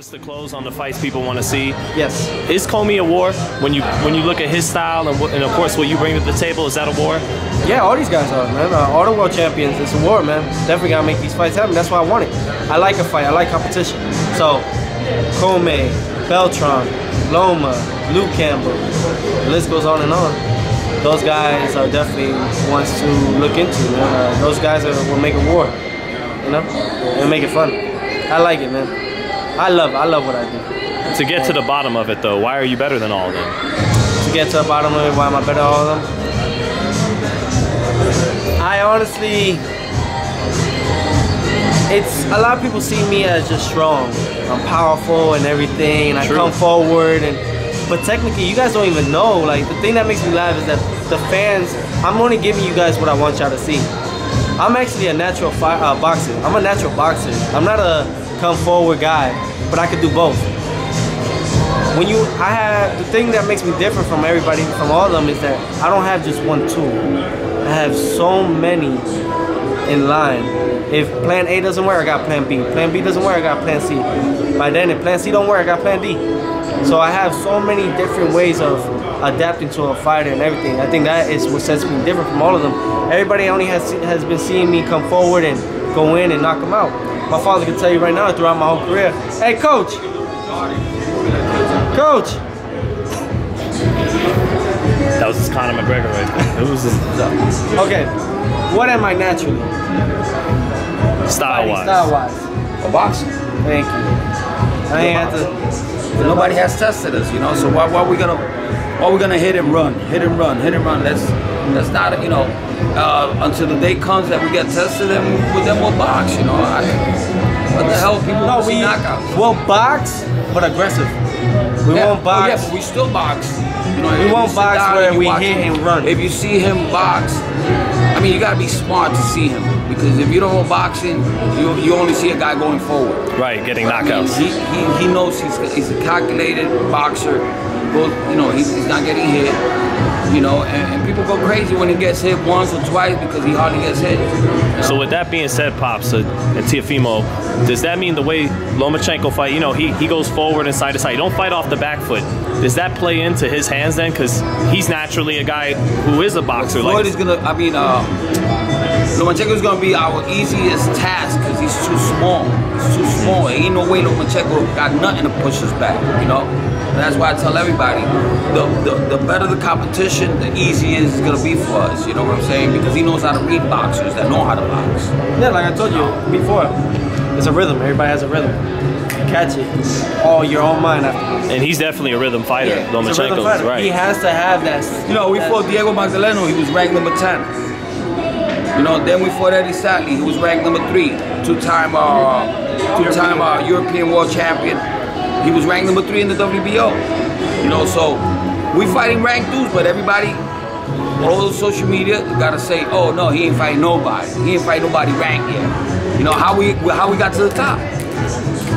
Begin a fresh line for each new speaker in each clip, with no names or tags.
just to close on the fights people want to see.
Yes.
Is Commey a war when you when you look at his style and, and of course what you bring to the table? Is that a war?
Yeah, all these guys are, man. Uh, all the world champions. It's a war, man. Definitely gotta make these fights happen. That's why I want it. I like a fight. I like competition. So, Commey, Beltran, Loma, Luke Campbell. The list goes on and on. Those guys are definitely ones to look into. Uh, those guys are, will make a war, you know, and make it fun. I like it, man. I love, I love what I do.
To get to the bottom of it though, why are you better than all of them?
To get to the bottom of it, why am I better than all of them? I honestly, it's a lot of people see me as just strong. I'm powerful and everything, and I
True.
come forward and. But technically, you guys don't even know. Like the thing that makes me laugh is that the fans. I'm only giving you guys what I want y'all to see. I'm actually a natural fi- uh, boxer. I'm a natural boxer. I'm not a come forward guy, but I could do both. When you, I have the thing that makes me different from everybody, from all of them, is that I don't have just one tool. I have so many in line. If plan A doesn't work, I got plan B. Plan B doesn't work, I got plan C. By then, if plan C don't work, I got plan D. So I have so many different ways of adapting to a fighter and everything. I think that is what sets me different from all of them. Everybody only has has been seeing me come forward and go in and knock them out. My father can tell you right now throughout my whole career. Hey, coach. Coach.
That was just Conor McGregor right. It was just
Okay. What am I naturally?
style wise.
Style wise.
A boxer.
Thank you. I ain't had to.
Nobody has tested us, you know. So why, why we gonna why we gonna hit and run, hit and run, hit and run? That's that's not you know uh, until the day comes that we get tested and we, then we'll box, you know. I, what the hell, people
No,
want to
we
see knockouts.
will box, but aggressive. We
Yeah.
won't
Oh,
box.
yeah, but we still box. You know,
We won't box
down
where we hit
him-
and run.
If you see him box, I mean, you gotta be smart to see him because if you don't know boxing, you you only see a guy going forward.
Right, getting
I mean,
knockouts.
he, he, he knows he's, he's a calculated boxer. Goes, you know, he's, he's not getting hit. You know, and, and people go crazy when he gets hit once or twice because he hardly gets hit.
So with that being said, Pops uh, and Teofimo, does that mean the way Lomachenko fight, you know, he, he goes forward and side to side. You don't fight off the back foot. Does that play into his hands then? Because he's naturally a guy who is a boxer.
Floyd
Like,
is gonna. I mean, uh, Lomachenko is gonna be our easiest task because he's too small. He's too small. Ain't no way Lomachenko got nothing to push us back. You know. And that's why I tell everybody, the, the the better the competition, the easier it's gonna be for us. You know what I'm saying? Because he knows how to read boxers that know how to box.
Yeah, like I told you before, it's a rhythm. Everybody has a rhythm. Catch it. All your own mind after.
and he's definitely a rhythm fighter,
Yeah,
It's rhythm
Lomachenko,
fighter.
right?
He has to have that.
You know, we
that-
fought Diego Magdaleno. He was ranked number 10. You know, then we fought Edis Tatli. He was ranked number three. Two-time, uh, two-time uh, European world champion. He was ranked number three in the WBO. You know, so we fighting ranked dudes, but everybody, all the social media, gotta say, oh no, he ain't fighting nobody. He ain't fighting nobody ranked yet. You know how we how we got to the top.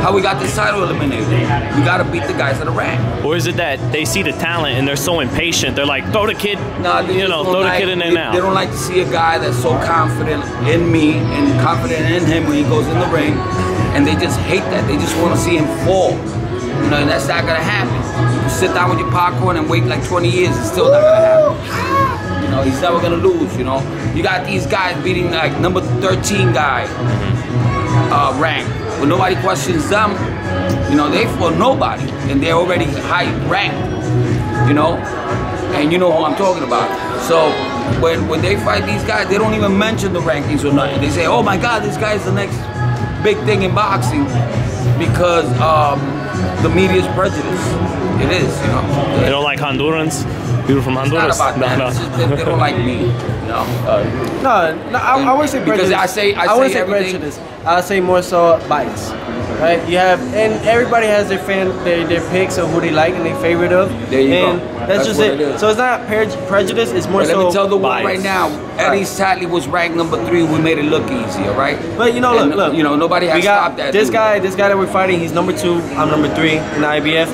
How we got this title eliminated. We gotta beat the guys that are ranked.
Or is it that they see the talent and they're so impatient? They're like, throw the kid,
Nah,
you know, throw
like,
the kid in there
they,
now.
They don't like to see a guy that's so confident in me and confident in him when he goes in the ring, and they just hate that. They just want to see him fall. You know, that's not gonna happen. You sit down with your popcorn and wait like 20 years, it's still not gonna happen. You know, he's never gonna lose. You know, you got these guys beating like number 13 guy uh, rank, but nobody questions them. You know, they for nobody, and they're already high ranked. You know, and you know who I'm talking about. So when when they fight these guys, they don't even mention the rankings or nothing. They say, "Oh my God, this guy's the next big thing in boxing," because um, the media's prejudice. It is, you know.
they don't like Hondurans. People from
It's not
Honduras.
about
no,
that.
no.
It's just that they don't like me. You know. Uh,
No, no, I, I wouldn't say
Because
prejudice.
I say- I
wouldn't
say
say prejudice. I would say more so bias. Right? You have, and everybody has their fan, their, their picks of who they like and their favorite of.
There you go.
and That's,
That's
just
what
it.
it is.
So it's not prejudice. It's more
But
so.
let me tell the world right now, Edis Tatli was ranked number three. We made it look easy, all right?
But you know, look,
And,
look.
You know, nobody has
we got
stopped that.
This
dude.
guy, this guy that we're fighting, he's number two. I'm number three in the IBF.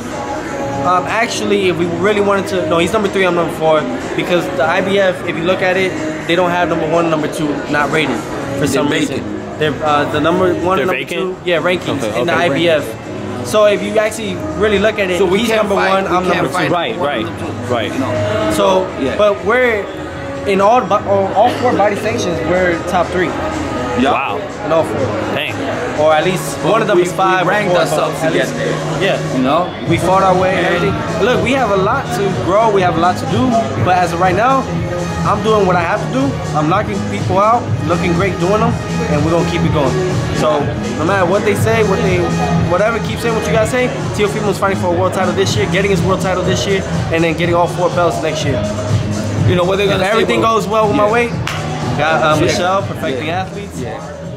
Um, actually, if we really wanted to, no, he's number three. I'm number four because the IBF, if you look at it, they don't have number one, and number two not rated for some
vacant.
reason. They're uh, the number one,
They're
and number
vacant?
two, yeah, rankings
Okay,
in the
okay,
IBF. So if you actually really look at it,
So we
he's number
fight-
one.
we
I'm number
fight
two.
Right,
one
right,
two,
right.
You know.
So,
yeah.
but we're in all all all four body sanctions. We're top three
Yeah.
Wow.
all four,
Dang.
or at least one of them
we,
is five.
We ranked ourselves to get there.
Yeah.
You know.
We fought our way and everything. Look, we have a lot to grow. We have a lot to do. But as of right now, I'm doing what I have to do. I'm knocking people out, looking great doing them, and we're gonna keep it going. So no matter what they say, what they, whatever, keep saying what you guys say. Teofimo's fighting for a world title this year, getting his world title this year, and then getting all four belts next year.
You know what they're gonna say
everything goes well with my weight, got uh, Michelle, perfecting
Yeah.
athletes.
Yeah.